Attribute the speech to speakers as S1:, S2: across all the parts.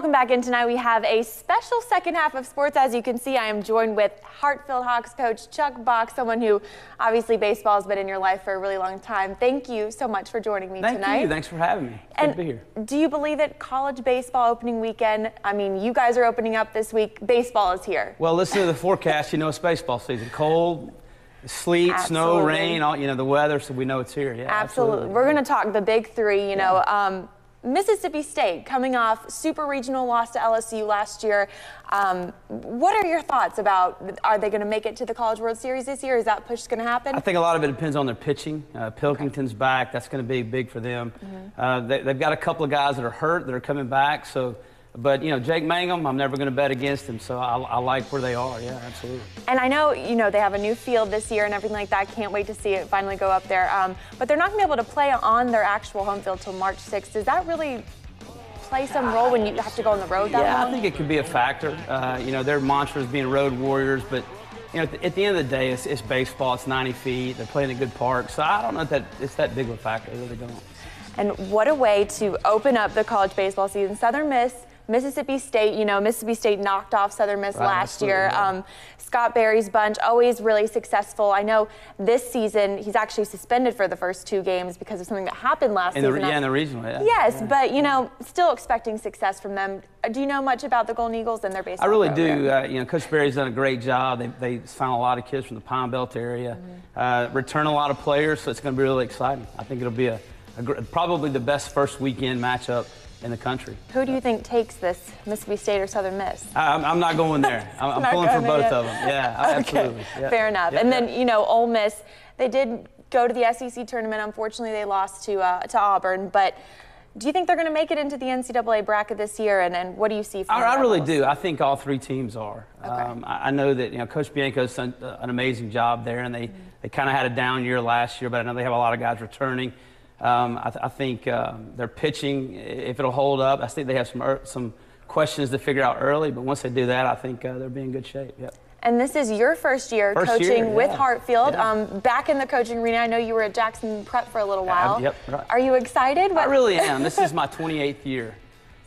S1: welcome back in tonight. We have a special second half of sports. As you can see, I am joined with Hartfield Hawks coach Chuck Box, someone who obviously baseball has been in your life for a really long time. Thank you so much for joining me
S2: Thank
S1: tonight.
S2: Thank you. Thanks for having me. Good
S1: and
S2: to be here.
S1: Do you believe that college baseball opening weekend? I mean, you guys are opening up this week. Baseball is here.
S2: Well, listen to the forecast. You know, it's baseball season. Cold, sleet,
S1: Absolutely.
S2: snow, rain, all you know, the weather, so we know it's here. Yeah,
S1: absolutely.
S2: absolutely.
S1: We're going to talk the big three. You know. Um, Mississippi State coming off super regional loss to LSU last year. Um, what are your thoughts about? Are they going to make it to the College World Series this year? Is that push going to happen?
S2: I think a lot of it depends on their pitching. Uh, Pilkington's okay. back. That's going to be big for them. Mm-hmm. Uh, they, have got a couple of guys that are hurt that are coming back. So but you know, Jake Mangum, I'm never going to bet against him, so I, I, like where they are. Yeah, absolutely.
S1: And I know you know they have a new field this year and everything like that. Can't wait to see it finally go up there. Um, but they're not going to be able to play on their actual home field till March 6th. Does that really play some role when you have to go on the road that
S2: yeah,
S1: long?
S2: I think it could be a factor. Uh, you know, their mantra is being road warriors, but you know, at the end of the day, it's, it's, baseball. It's 90 feet. They're playing a good park, so I don't know that it's that big of a factor. I really don't.
S1: And what a way to open up the college baseball season. Southern Miss Mississippi State, you know, Mississippi State knocked off Southern Miss right, last year. Yeah. Um, Scott Berry's bunch, always really successful. I know this season he's actually suspended for the first two games because of something that happened last
S2: in
S1: season.
S2: The, yeah, in the regional. Yeah.
S1: Yes,
S2: yeah.
S1: but you know, still expecting success from them. Do you know much about the Golden Eagles and their baseball?
S2: I really
S1: program?
S2: do. Uh, you know, Coach Berry's done a great job. They they found a lot of kids from the Pine Belt area, mm-hmm. uh, return a lot of players, so it's going to be really exciting. I think it'll be a, a probably the best first weekend matchup in the country.
S1: Who do you think takes this, Mississippi State or Southern Miss?
S2: I'm, I'm not going there. I'm, I'm pulling for both yet. of them. Yeah, okay. absolutely. Yeah.
S1: Fair enough.
S2: Yeah.
S1: And then, you know, Ole Miss, they did go to the SEC tournament. Unfortunately, they lost to, uh, to Auburn. But do you think they're going to make it into the NCAA bracket this year? And, and what do you see from
S2: I, I really do. I think all three teams are.
S1: Okay.
S2: Um, I, I, know that you know Coach Bianco's done an amazing job there, and they, mm-hmm. they kind of had a down year last year, but I know they have a lot of guys returning. Um, I, th- I, think uh, their pitching, if it'll hold up, I think they have some er- some questions to figure out early. But once they do that, I think uh, they'll be in good shape. Yep.
S1: And this is your first year
S2: first
S1: coaching
S2: year, yeah.
S1: with Hartfield.
S2: Yeah.
S1: Um, back in the coaching arena, I know you were at Jackson Prep for a little while.
S2: Uh, yep. Right.
S1: Are you excited?
S2: What? I really am. this is my 28th year.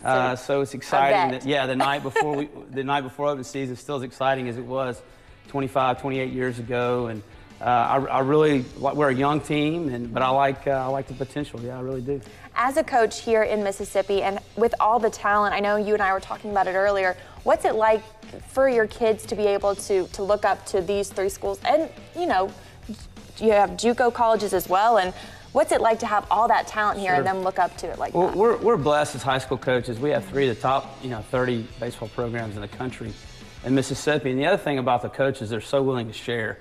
S2: Uh, so it's exciting. That, yeah, the night before we, the night before open season, is still as exciting as it was 25, 28 years ago, and uh, I, I, really we're a young team, and but I like uh, I like the potential. Yeah, I really do.
S1: As a coach here in Mississippi, and with all the talent, I know you and I were talking about it earlier. What's it like for your kids to be able to to look up to these three schools, and you know, you have JUCO colleges as well, and What's it like to have all that talent here sure. and then look up to it like
S2: well,
S1: that?
S2: We're, we're blessed as high school coaches. We have three of the top, you know, 30 baseball programs in the country in Mississippi. And the other thing about the coaches, they're so willing to share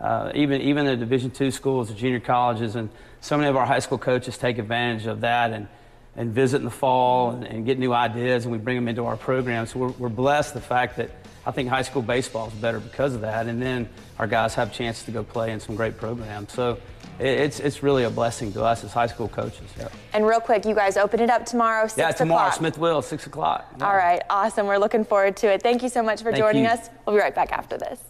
S2: uh, even even the Division two schools, the junior colleges, and so many of our high school coaches take advantage of that and and visit in the fall and, and get new ideas, and we bring them into our program. So we're, we're blessed the fact that I think high school baseball is better because of that, and then our guys have chances to go play in some great programs. So it's it's really a blessing to us as high school coaches. Yep.
S1: And real quick, you guys open it up tomorrow, six
S2: Yeah, tomorrow,
S1: o'clock.
S2: Smithville, six o'clock.
S1: All right, awesome. We're looking forward to it. Thank you so much for
S2: Thank
S1: joining
S2: you.
S1: us. We'll be right back after this.